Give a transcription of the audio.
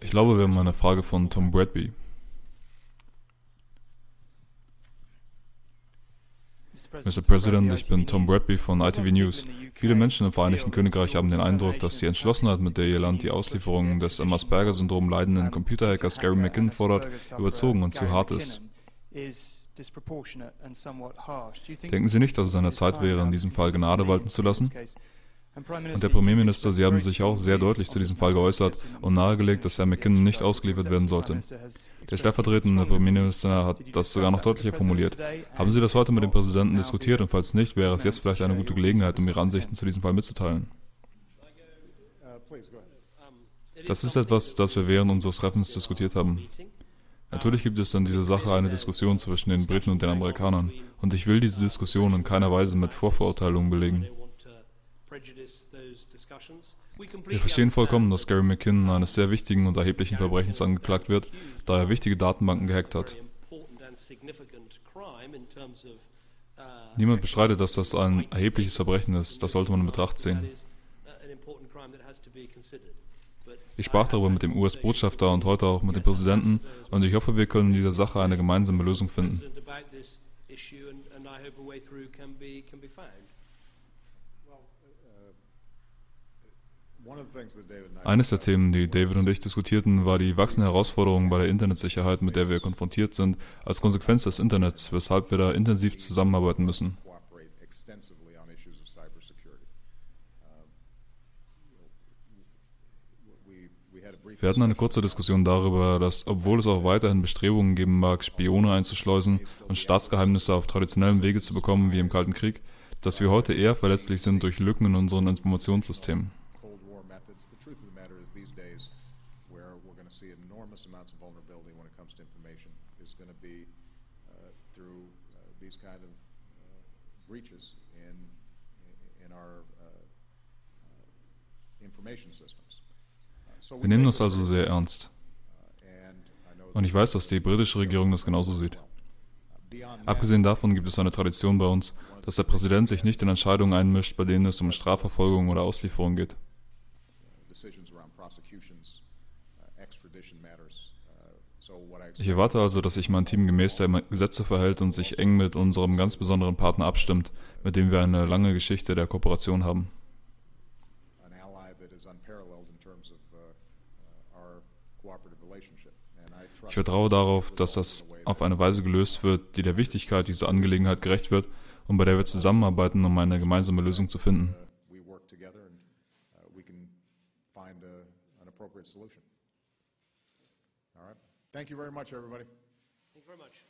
Ich glaube, wir haben eine Frage von Tom Bradby. Mr. President, ich bin Tom Bradby von ITV News. Viele Menschen im Vereinigten Königreich haben den Eindruck, dass die Entschlossenheit, mit der ihr Land die Auslieferung des am Asperger-Syndrom leidenden Computerhackers Gary McKinnon fordert, überzogen und zu hart ist. Denken Sie nicht, dass es an der Zeit wäre, in diesem Fall Gnade walten zu lassen? Und der Premierminister, Sie haben sich auch sehr deutlich zu diesem Fall geäußert und nahegelegt, dass Herr McKinnon nicht ausgeliefert werden sollte. Der stellvertretende Premierminister hat das sogar noch deutlicher formuliert. Haben Sie das heute mit dem Präsidenten diskutiert und falls nicht, wäre es jetzt vielleicht eine gute Gelegenheit, um Ihre Ansichten zu diesem Fall mitzuteilen? Das ist etwas, das wir während unseres Treffens diskutiert haben. Natürlich gibt es in dieser Sache eine Diskussion zwischen den Briten und den Amerikanern, und ich will diese Diskussion in keiner Weise mit Vorverurteilungen belegen. Wir verstehen vollkommen, dass Gary McKinnon eines sehr wichtigen und erheblichen Verbrechens angeklagt wird, da er wichtige Datenbanken gehackt hat. Niemand bestreitet, dass das ein erhebliches Verbrechen ist, das sollte man in Betracht ziehen. Ich sprach darüber mit dem US-Botschafter und heute auch mit dem Präsidenten. und ich hoffe, wir können in dieser Sache eine gemeinsame Lösung finden. Eines der Themen, die David und ich diskutierten, war die wachsende Herausforderung bei der Internetsicherheit, mit der wir konfrontiert sind, als Konsequenz des Internets, weshalb wir da intensiv zusammenarbeiten müssen. Wir hatten eine kurze Diskussion darüber, dass, obwohl es auch weiterhin Bestrebungen geben mag, Spione einzuschleusen und Staatsgeheimnisse auf traditionellem Wege zu bekommen wie im Kalten Krieg, dass wir heute eher verletzlich sind durch Lücken in unseren Informationssystemen. Breaches in, in our uh, uh, information systems. Wir nehmen das also sehr ernst. Und ich weiß, dass die britische Regierung das genauso sieht. Abgesehen davon gibt es eine Tradition bei uns, dass der Präsident sich nicht in Entscheidungen einmischt, bei denen es um Strafverfolgung oder Auslieferung geht. Ich erwarte also, dass sich mein Team gemäß der Gesetze verhält und sich eng mit unserem ganz besonderen Partner abstimmt, mit dem wir eine lange Geschichte der Kooperation haben. Ich vertraue darauf, dass das auf eine Weise gelöst wird, die der Wichtigkeit dieser Angelegenheit gerecht wird und bei der wir zusammenarbeiten, um eine gemeinsame Lösung zu finden. find a, an appropriate solution. All right. Thank you very much, everybody. Thank you very much.